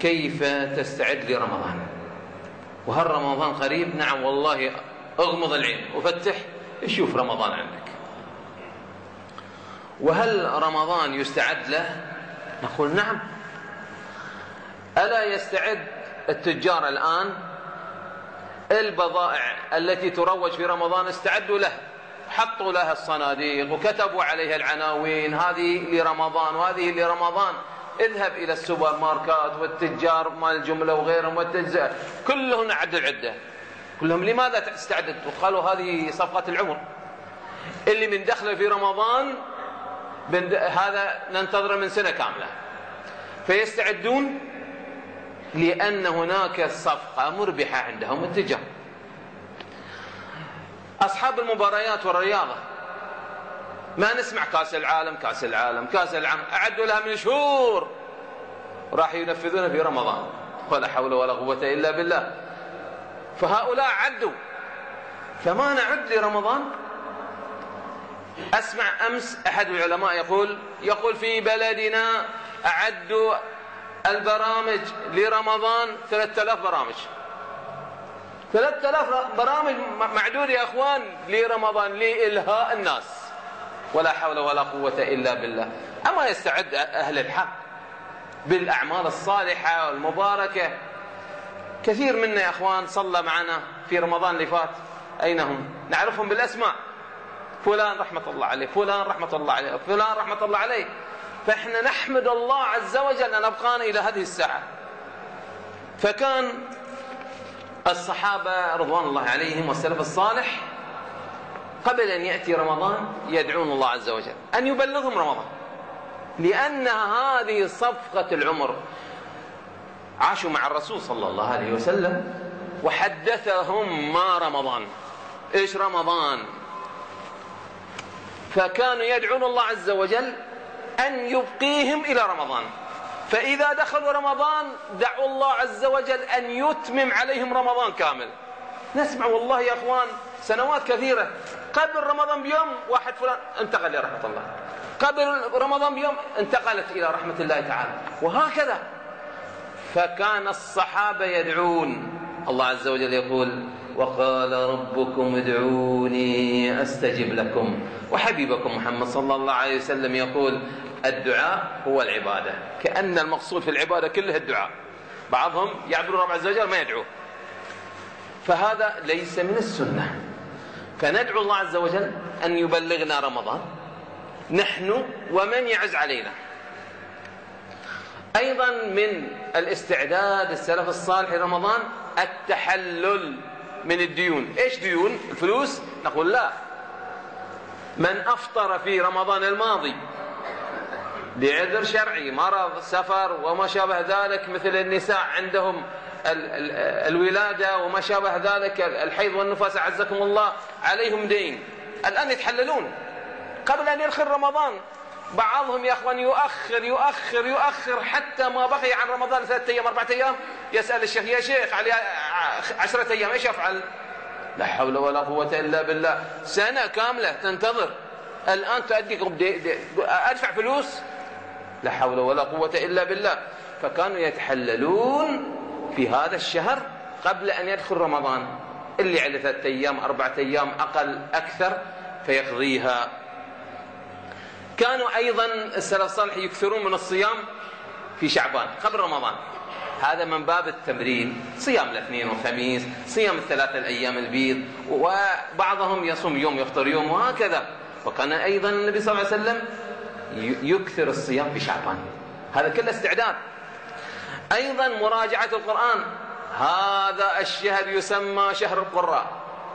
كيف تستعد لرمضان؟ وهل رمضان قريب؟ نعم والله أغمض العين. وفتح شوف رمضان عندك. وهل رمضان يستعد له؟ نقول نعم. ألا يستعد التجار الآن؟ البضائع التي تروج في رمضان استعدوا له. حطوا لها الصناديق وكتبوا عليها العناوين. هذه لرمضان وهذه لرمضان. اذهب إلى السوبر ماركات والتجار مال الجملة وغيرهم والتجزئة. كلهم عدوا العدة. كلهم لماذا تستعدد وقالوا هذه صفقة العمر. اللي من دخله في رمضان هذا ننتظره من سنة كاملة. فيستعدون لأن هناك صفقة مربحة عندهم التجار. أصحاب المباريات والرياضة. ما نسمع كاس العالم كاس العالم كاس العالم أعدوا لها من شهور. راح ينفذونها في رمضان ولا حول ولا قوة إلا بالله. فهؤلاء عدوا. فما نعد لرمضان؟ أسمع أمس أحد العلماء يقول يقول في بلدنا أعدوا البرامج لرمضان 3000 برامج. 3000 برامج معدود يا أخوان لرمضان لإلهاء الناس. ولا حول ولا قوة إلا بالله. أما يستعد أهل الحق بالأعمال الصالحة والمباركة كثير منا يا أخوان صلى معنا في رمضان اللي فات. أين هم؟ نعرفهم بالأسماء. فلان رحمة الله عليه فلان رحمة الله عليه فلان رحمة الله عليه. فإحنا نحمد الله عز وجل أن أبقانا إلى هذه الساعة. فكان الصحابة رضوان الله عليهم والسلف الصالح قبل أن يأتي رمضان يدعون الله عز وجل. أن يبلغهم رمضان. لأن هذه صفقة العمر. عاشوا مع الرسول صلى الله عليه وسلم وحدثهم ما رمضان. إيش رمضان؟ فكانوا يدعون الله عز وجل أن يبقيهم إلى رمضان. فإذا دخلوا رمضان دعوا الله عز وجل أن يتمم عليهم رمضان كامل. نسمع والله يا أخوان سنوات كثيرة. قبل رمضان بيوم واحد فلان انتقل لرحمة الله. قبل رمضان بيوم انتقلت إلى رحمة الله تعالى. وهكذا. فكان الصحابة يدعون. الله عز وجل يقول وقال ربكم ادعوني أستجب لكم. وحبيبكم محمد صلى الله عليه وسلم يقول الدعاء هو العبادة. كأن المقصود في العبادة كلها الدعاء. بعضهم يعبدون رب عز وجل ما يدعوه. فهذا ليس من السنة. فندعو الله عز وجل أن يبلغنا رمضان. نحن ومن يعز علينا. أيضا من الاستعداد السلف الصالح لرمضان التحلل من الديون. إيش ديون؟ الفلوس؟ نقول لا. من أفطر في رمضان الماضي بعذر شرعي مرض سفر وما شابه ذلك مثل النساء عندهم الولادة وما شابه ذلك الحيض والنفاس أعزكم الله عليهم دين. الآن يتحللون. قبل أن يدخل رمضان بعضهم يا أخوان يؤخر يؤخر يؤخر حتى ما بقي عن رمضان ثلاثة أيام أربعة أيام يسأل الشيخ يا شيخ علي عشرة أيام إيش أفعل؟ لا حول ولا قوة إلا بالله. سنة كاملة تنتظر. الآن تؤدي أدفع فلوس لا حول ولا قوة إلا بالله. فكانوا يتحللون في هذا الشهر قبل أن يدخل رمضان. اللي على ثلاثة أيام أربعة أيام أقل أكثر فيقضيها. كانوا أيضا السلف الصالح يكثرون من الصيام في شعبان قبل رمضان. هذا من باب التمرين. صيام الاثنين والخميس صيام الثلاثة الأيام البيض وبعضهم يصوم يوم يفطر يوم وهكذا. وكان أيضا النبي صلى الله عليه وسلم يكثر الصيام في شعبان. هذا كله استعداد. أيضا مراجعة القرآن. هذا الشهر يسمى شهر القراء.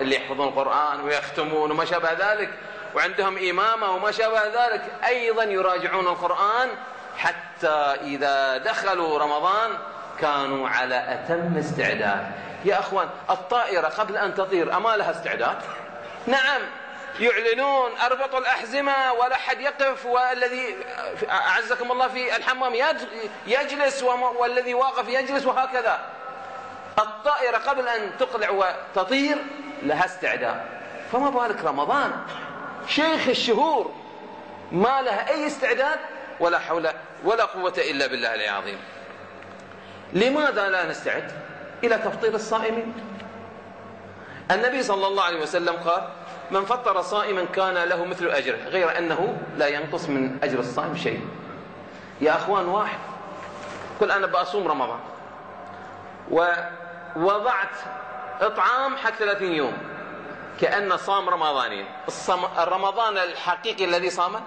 اللي يحفظون القرآن ويختمون وما شابه ذلك وعندهم إمامة وما شابه ذلك أيضا يراجعون القرآن حتى إذا دخلوا رمضان كانوا على أتم استعداد. يا أخوان الطائرة قبل أن تطير أما لها استعداد؟ نعم. يعلنون أربطوا الأحزمة ولا حد يقف والذي أعزكم الله في الحمام يجلس والذي واقف يجلس وهكذا. الطائرة قبل أن تقلع وتطير لها استعداد. فما بالك رمضان؟ شيخ الشهور ما له أي استعداد ولا حول ولا قوة إلا بالله العظيم. لماذا لا نستعد إلى تفطير الصائمين؟ النبي صلى الله عليه وسلم قال من فطر صائما كان له مثل أجره غير أنه لا ينقص من أجر الصائم شيء. يا أخوان واحد قل أنا بأصوم رمضان ووضعت إطعام حق 30 يوم كأن صام رمضانين. الرمضان الحقيقي الذي صامه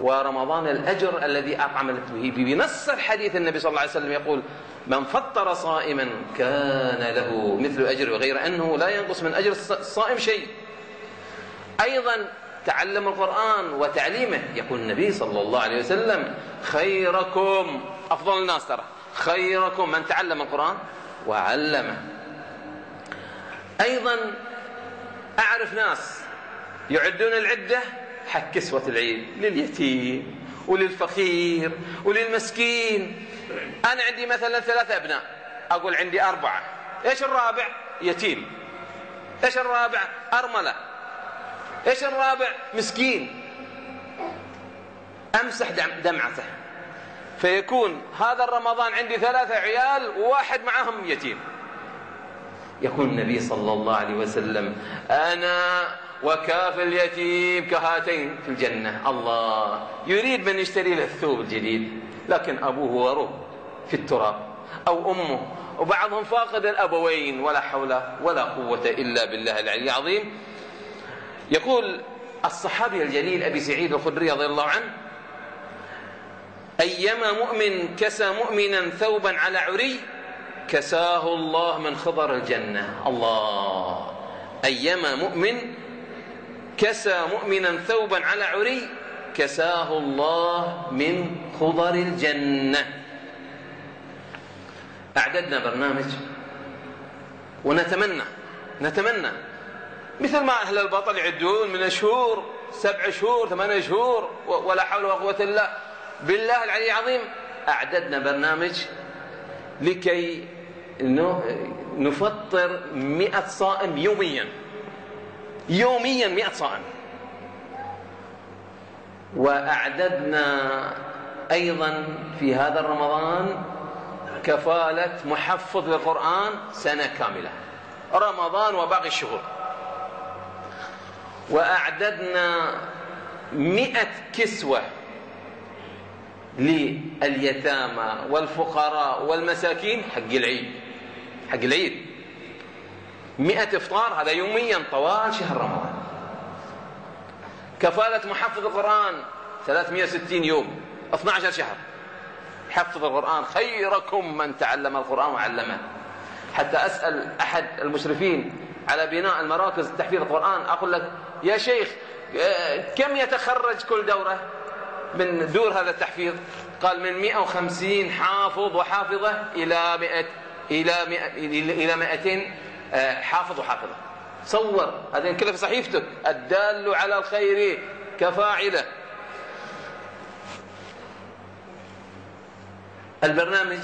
ورمضان الأجر الذي أطعم به. بنص الحديث النبي صلى الله عليه وسلم يقول من فطر صائما كان له مثل أجر غير أنه لا ينقص من أجر الصائم شيء. أيضا تعلم القرآن وتعليمه. يقول النبي صلى الله عليه وسلم خيركم. أفضل الناس ترى. خيركم. من تعلم القرآن؟ وعلمه. أيضا أعرف ناس يعدون العدة حق كسوة العيد لليتيم وللفقير وللمسكين. أنا عندي مثلا ثلاثة أبناء. أقول عندي أربعة. إيش الرابع؟ يتيم. إيش الرابع؟ أرملة. إيش الرابع؟ مسكين. أمسح دمعته. فيكون هذا الرمضان عندي ثلاثة عيال وواحد معهم يتيم. يقول النبي صلى الله عليه وسلم أنا وكاف اليتيم كهاتين في الجنة. الله يريد من يشتري له الثوب الجديد لكن أبوه وروه في التراب أو أمه وبعضهم فاقد الأبوين ولا حول ولا قوة إلا بالله العلي العظيم. يقول الصحابي الجليل أبي سعيد الخدري رضي الله عنه أيما مؤمن كسى مؤمنا ثوبا على عري كساه الله من خضر الجنة. الله. أيما مؤمن كسى مؤمنا ثوبا على عري كساه الله من خضر الجنة. أعددنا برنامج ونتمنى نتمنى مثل ما أهل البطل يعدون من شهور سبع شهور ثمانية شهور ولا حول ولا قوة إلا بالله العلي العظيم. أعددنا برنامج لكي نفطر مئة صائم يوميا. يوميا مئة صائم. وأعددنا أيضا في هذا الرمضان كفالة محفظ للقرآن سنة كاملة. رمضان وباقي الشهور. وأعددنا مئة كسوة لليتامى والفقراء والمساكين حق العيد. حق العيد. مئة إفطار هذا يوميا طوال شهر رمضان. كفالة محفظ القرآن 360 يوم 12 شهر. حفظ القرآن خيركم من تعلم القرآن وعلمه. حتى أسأل أحد المشرفين على بناء المراكز تحفيظ القرآن. أقول لك يا شيخ آه، كم يتخرج كل دورة من دور هذا التحفيظ؟ قال من 150 حافظ وحافظة إلى 100 إلى 100 إلى 200 آه، حافظ وحافظة. صور. هذه كلها في صحيفتك. الدال على الخير كفاعله. البرنامج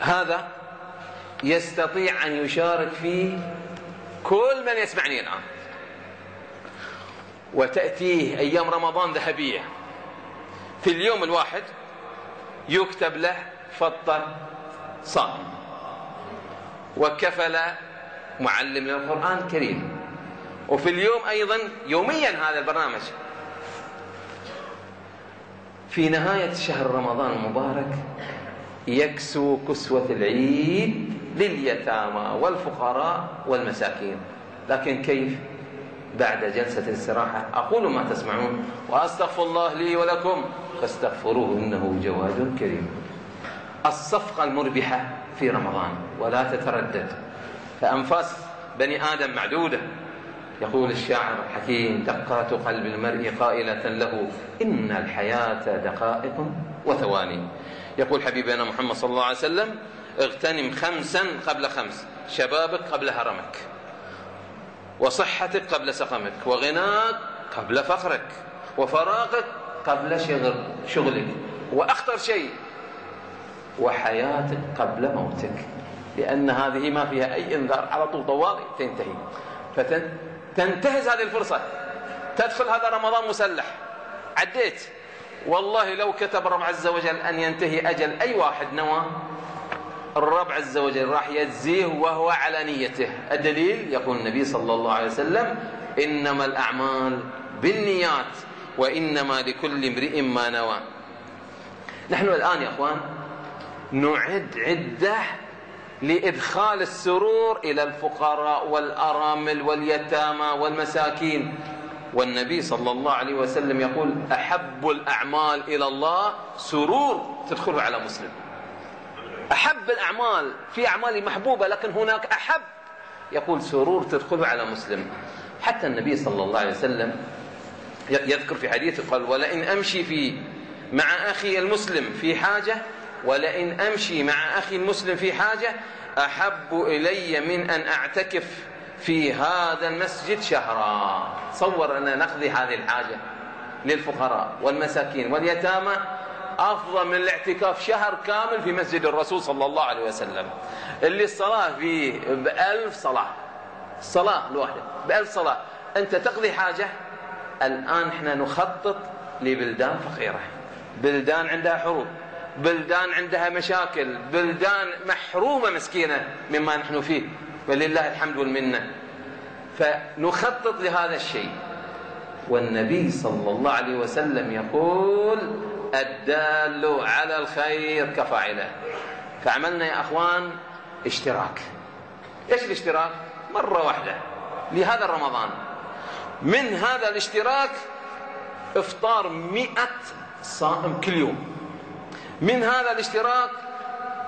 هذا يستطيع أن يشارك فيه كل من يسمعني الآن. وتأتيه أيام رمضان ذهبية. في اليوم الواحد يكتب له فطر صائم. وكفل معلم للقرآن الكريم. وفي اليوم أيضا يوميا هذا البرنامج. في نهاية شهر رمضان المبارك يكسو كسوة العيد لليتامى والفقراء والمساكين. لكن كيف؟ بعد جلسة الاستراحة أقول ما تسمعون. وأستغفر الله لي ولكم. فاستغفروه إنه جواد كريم. الصفقة المربحة في رمضان. ولا تتردد. فأنفاس بني آدم معدودة. يقول الشاعر الحكيم دقات قلب المرء قائلة له إن الحياة دقائق وثواني. يقول حبيبنا محمد صلى الله عليه وسلم اغتنم خمسا قبل خمس. شبابك قبل هرمك. وصحتك قبل سقمك. وغناك قبل فقرك. وفراغك قبل شغل شغلك. وأخطر شيء وحياتك قبل موتك. لأن هذه ما فيها أي إنذار. على طول طوالي. تنتهي. فتنتهز هذه الفرصة. تدخل هذا رمضان مسلح. عديت. والله لو كتب رب عز وجل أن ينتهي أجل أي واحد نوى الرب عز وجل راح يجزيه وهو على نيته. الدليل يقول النبي صلى الله عليه وسلم إنما الأعمال بالنيات وإنما لكل امرئ ما نوى. نحن الآن يا أخوان نعد عدة لإدخال السرور إلى الفقراء والأرامل واليتامى والمساكين. والنبي صلى الله عليه وسلم يقول أحب الأعمال إلى الله سرور تدخله على مسلم. أحب الأعمال في أعمال محبوبة لكن هناك أحب. يقول سرور تدخله على مسلم. حتى النبي صلى الله عليه وسلم يذكر في حديثه قال ولئن أمشي في مع أخي المسلم في حاجة ولئن أمشي مع أخي المسلم في حاجة أحب إلي من أن أعتكف في هذا المسجد شهرا. تصور أن نقضي هذه الحاجة للفقراء والمساكين واليتامى أفضل من الاعتكاف شهر كامل في مسجد الرسول صلى الله عليه وسلم. اللي الصلاة فيه بألف صلاة. الصلاة الواحدة بألف صلاة. أنت تقضي حاجة؟ الآن إحنا نخطط لبلدان فقيرة. بلدان عندها حروب. بلدان عندها مشاكل. بلدان محرومة مسكينة مما نحن فيه. ولله الحمد والمنة. فنخطط لهذا الشيء. والنبي صلى الله عليه وسلم يقول الدال على الخير كفاعله. فعملنا يا أخوان اشتراك. إيش الاشتراك؟ مرة واحدة لهذا رمضان. من هذا الاشتراك إفطار مئة صائم كل يوم. من هذا الاشتراك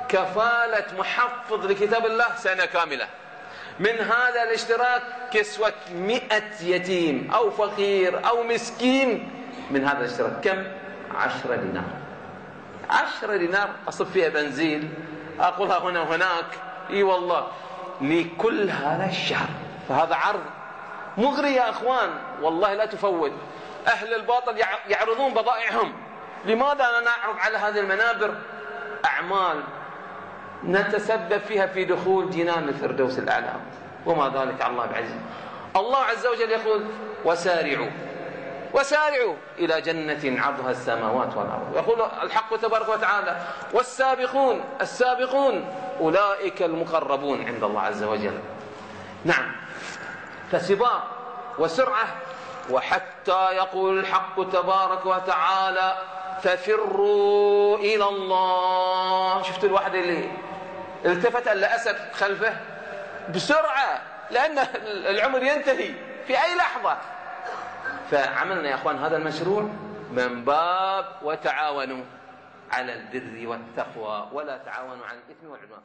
كفالة محفظ لكتاب الله سنة كاملة. من هذا الاشتراك كسوة مئة يتيم أو فقير أو مسكين. من هذا الاشتراك. كم؟ عشرة دينار. عشرة دينار أصب فيها بنزين أقولها هنا وهناك. إي والله لكل هذا الشهر. فهذا عرض. مغري يا أخوان والله لا تفوت. أهل الباطل يعرضون بضائعهم. لماذا لا نعرض على هذه المنابر؟ أعمال نتسبب فيها في دخول جنان الفردوس الأعلى. وما ذلك على الله بعزيز. الله عز وجل يقول وسارعوا. وسارعوا إلى جنة عرضها السماوات والأرض. يقول الحق تبارك وتعالى والسابقون السابقون أولئك المقربون عند الله عز وجل. نعم. فسباق وسرعة وحتى يقول الحق تبارك وتعالى ففروا إلى الله. شفت الواحد اللي التفت إلا أسد خلفه بسرعة لأن العمر ينتهي في أي لحظة. فعملنا يا أخوان هذا المشروع من باب وتعاونوا على البر والتقوى ولا تعاونوا على الإثم والعدوان.